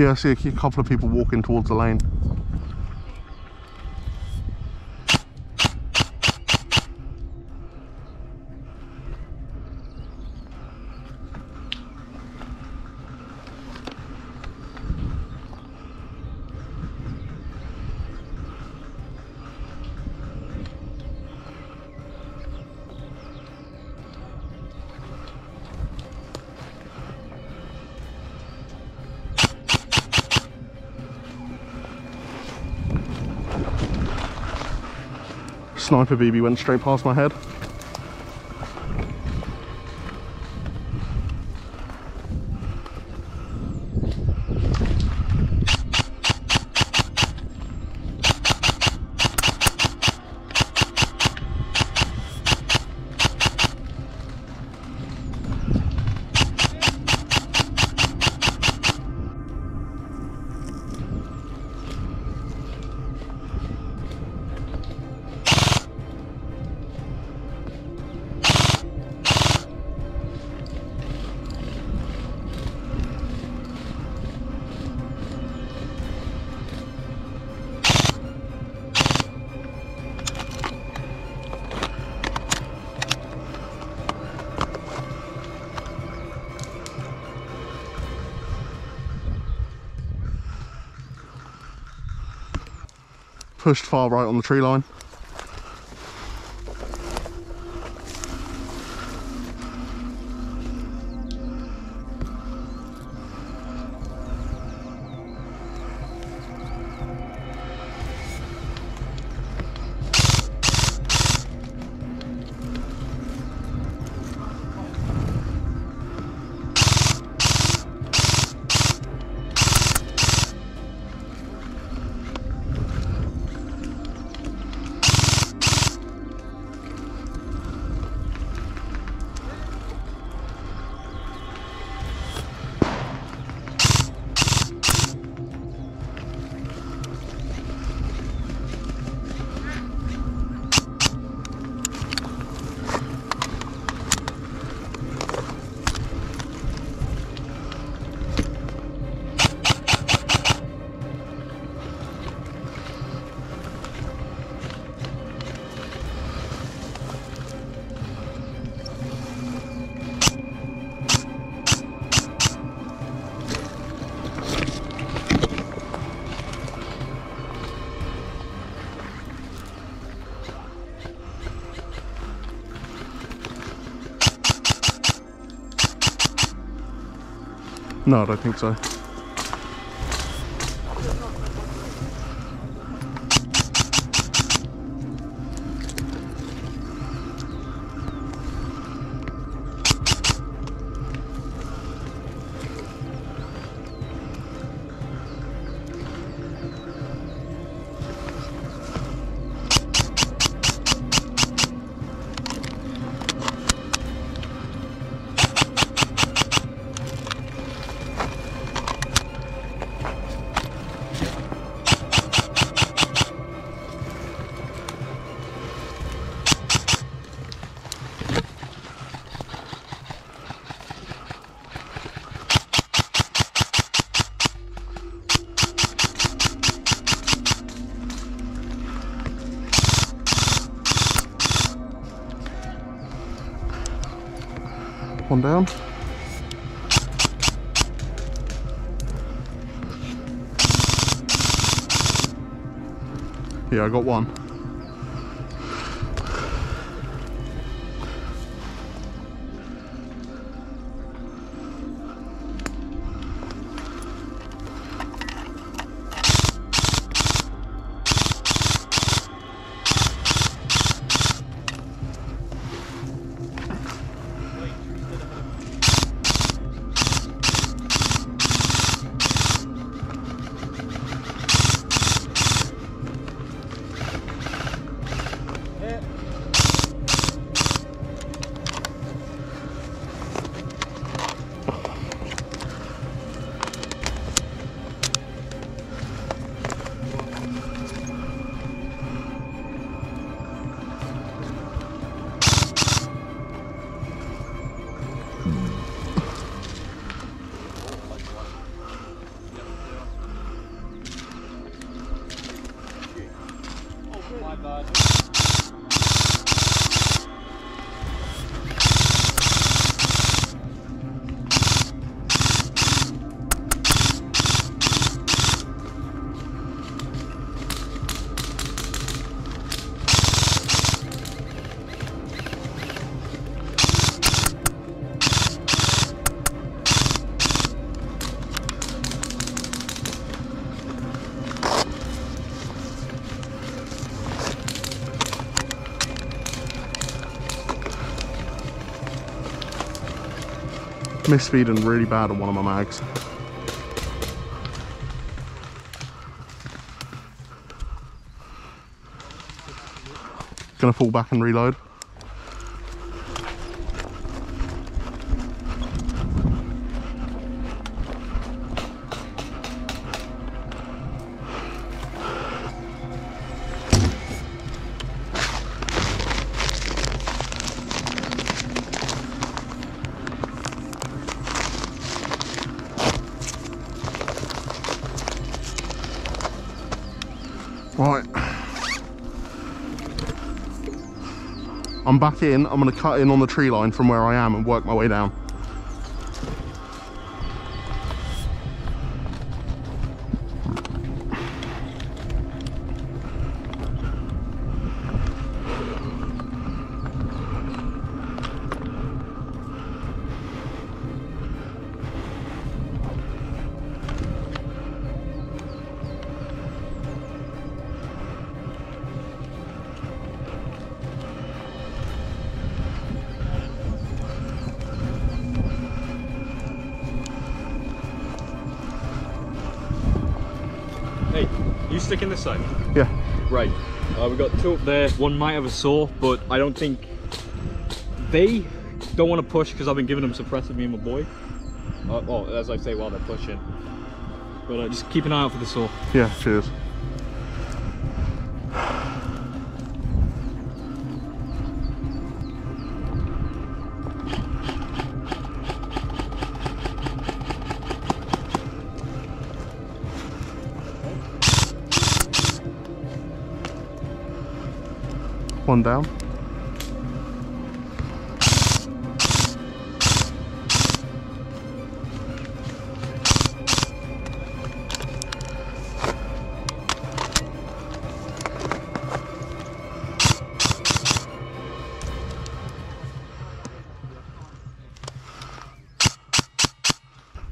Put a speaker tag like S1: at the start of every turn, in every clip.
S1: Yeah, I see a couple of people walking towards the lane. Sniper BB went straight past my head. Pushed far right on the tree line. No, I don't think so. One down. Yeah, I got one. Misfeeding really bad on one of my mags. Gonna fall back and reload. Back in. I'm going to cut in on the tree line from where I am and work my way down.
S2: Up there. One might have a saw, but I don't think they don't want to push because I've been giving them suppressive, me and my boy. Uh, well, as I say, while they're pushing. But uh, just keep an eye out for the saw.
S1: Yeah, cheers. One down.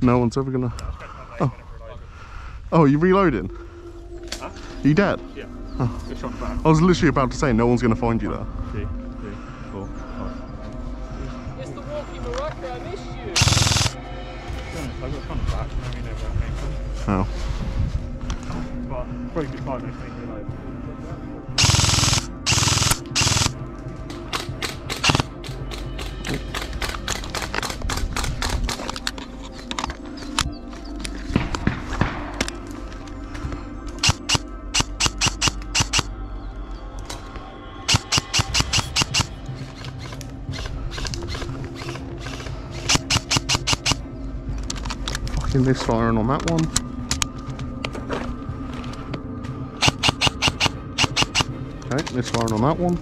S1: No one's ever gonna. Oh, oh, you reloading?
S2: Huh?
S1: You dead?
S2: Yeah. Good shot back.
S1: I was literally about to say no one's gonna find you there.
S2: Three, three, four, five.
S3: It's the walkie Morocco, I missed you.
S2: I got kind of back. I mean, everyone came from.
S1: Oh.
S2: But probably good next thing, you know.
S1: Fucking misfiring on that one. Okay, this misfiring on that one.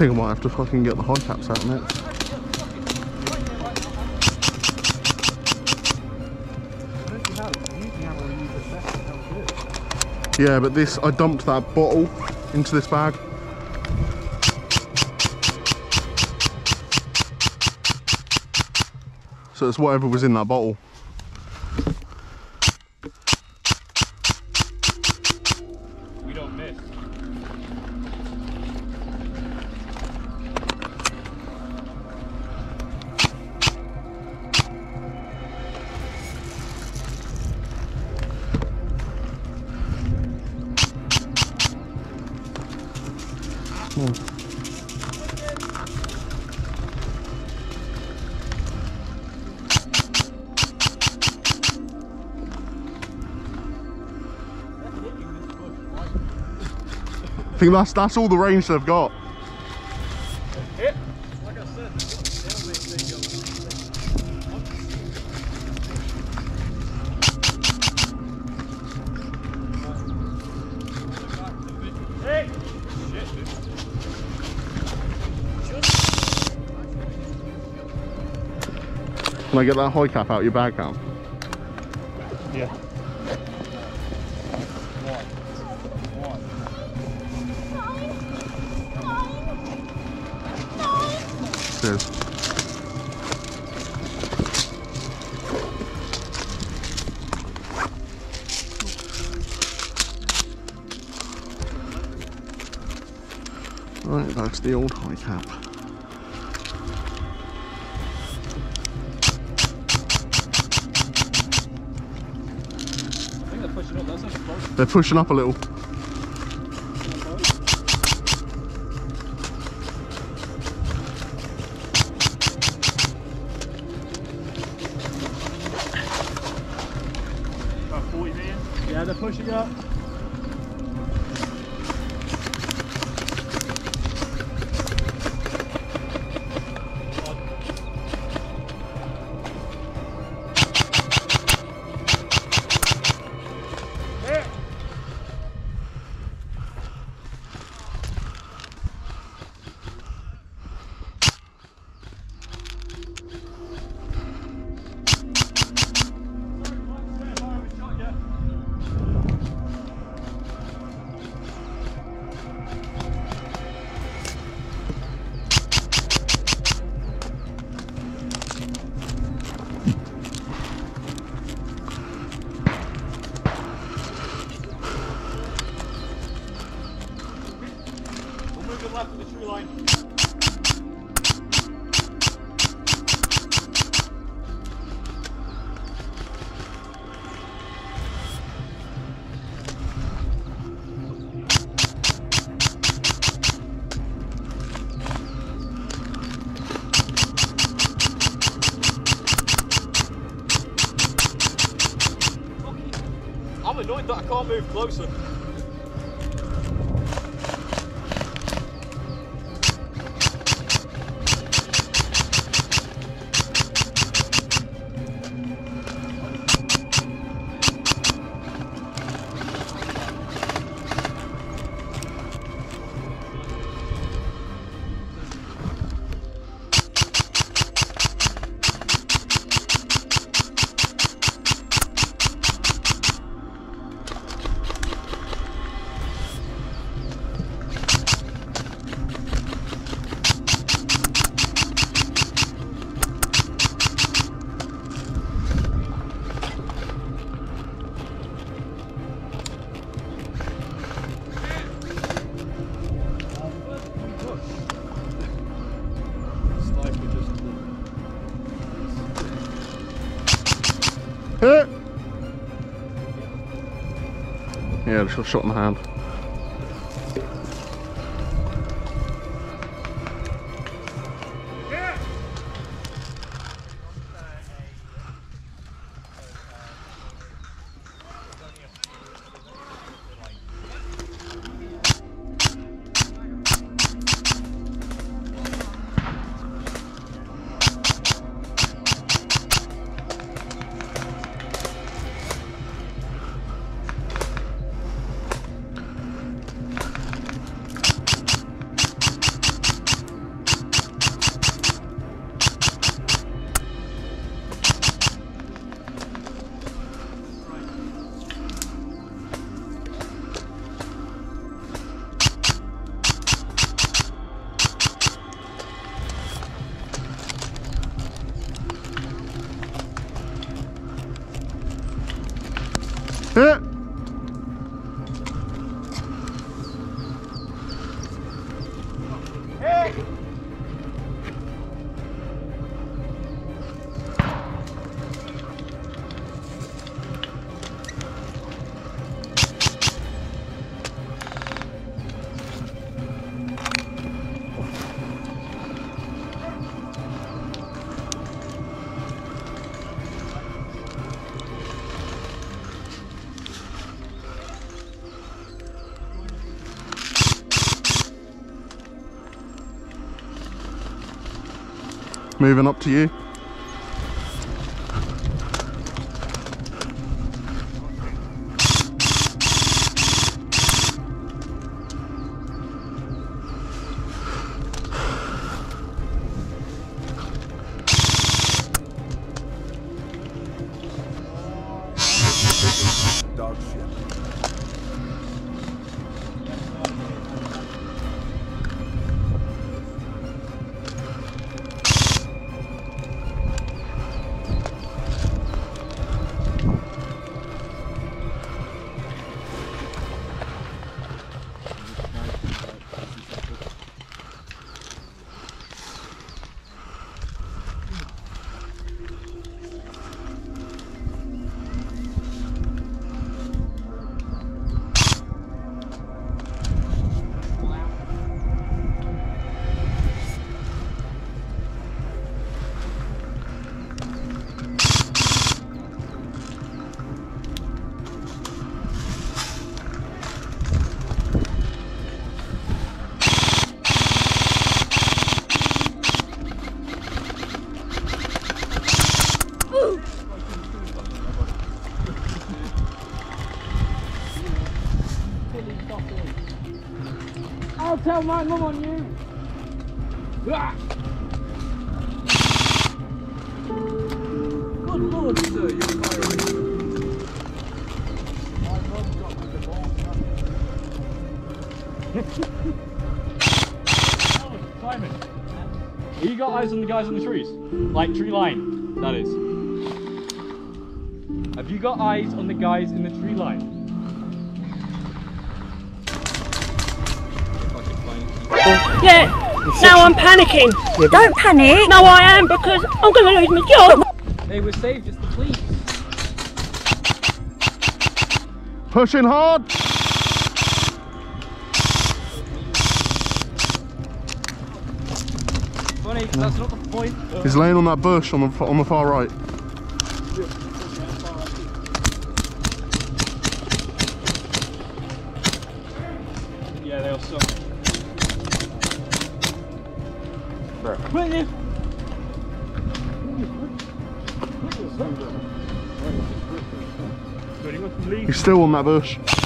S1: Think I might have to fucking get the high caps out next. Yeah, but this, I dumped that bottle into this bag. So it's whatever was in that bottle. Think that's that's all the range they've got.
S2: Hit. Like I said.
S1: Can I get that high cap out your bag cam?
S2: Yeah.
S1: Cheers. Right, that's the old high cap.
S2: I think they're pushing up. That's like a boat.
S1: They're pushing up a little.
S2: About 40 meters. Yeah, they're pushing up. Closer.
S1: Yeah, just shot in the hand. Moving up to you.
S3: I'll tell my mum on you. Good lord, sir, you're firing.
S2: My mum got me the Simon, you got eyes on the guys on the trees? Like tree line, that is. Have you got eyes on the guys in the tree line?
S4: Yeah, now I'm panicking.
S5: Don't panic.
S4: No, I am because I'm going to lose my job.
S3: They were saved just the police.
S1: Pushing hard.
S2: Funny, 'cause that's not the point.
S1: He's laying on that bush on the on the far right. Still on that bush.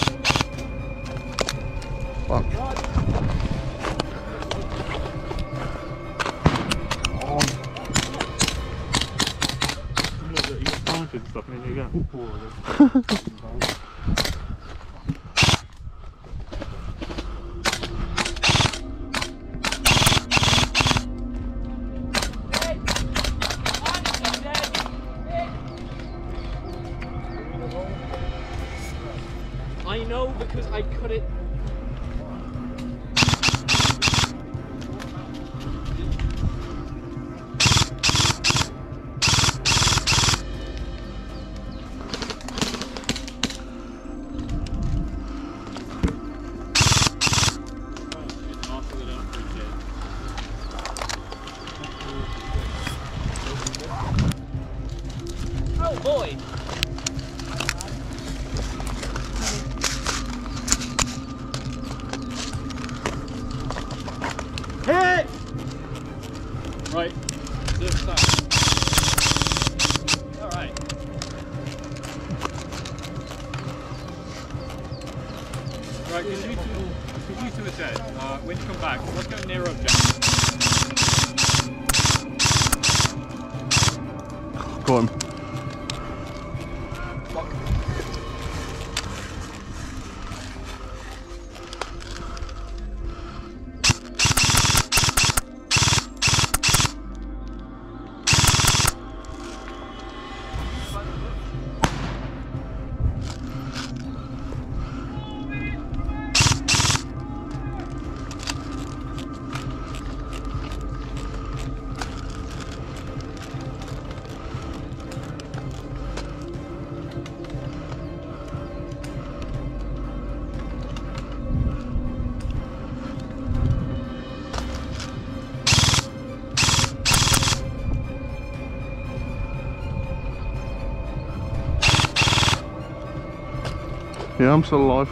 S2: Hit! Right. This side. Alright. Right, can you two, can you two attend? Uh, when you come back, let's go near object.
S1: Got him. I'm still alive.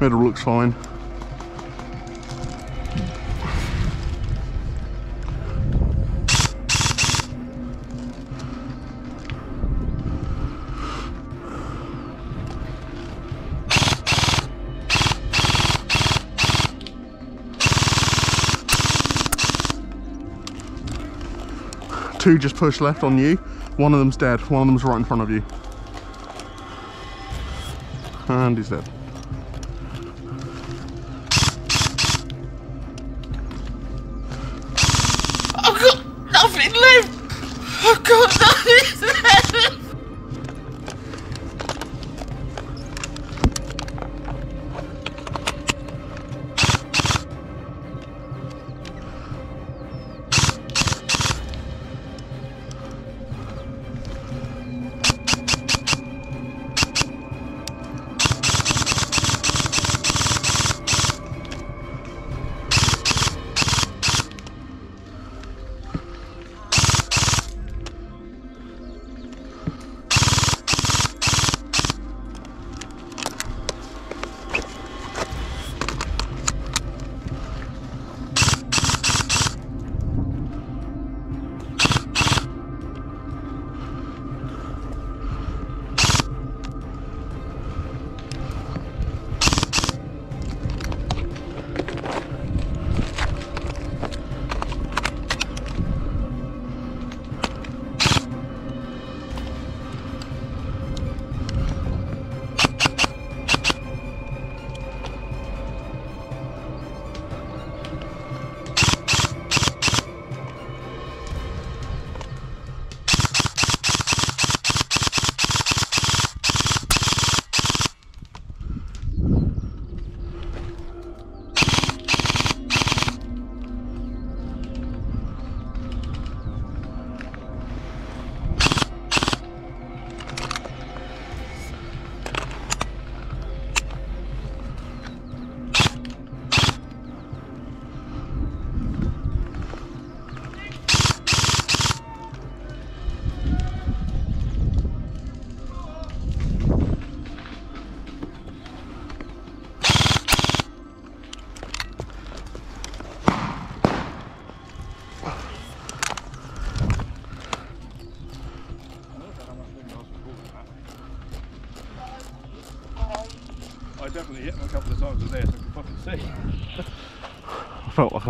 S1: Metal looks fine. Two just push left on you. One of them's dead. One of them's right in front of you. And he's dead.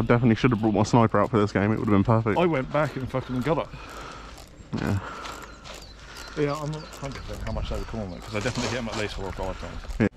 S1: I felt like I definitely should have brought my sniper out for this game. It would have been perfect.
S5: I went back and fucking got it.
S1: Yeah.
S5: Yeah, I'm not 100% how much they were calling me because I definitely hit him at least four or five times.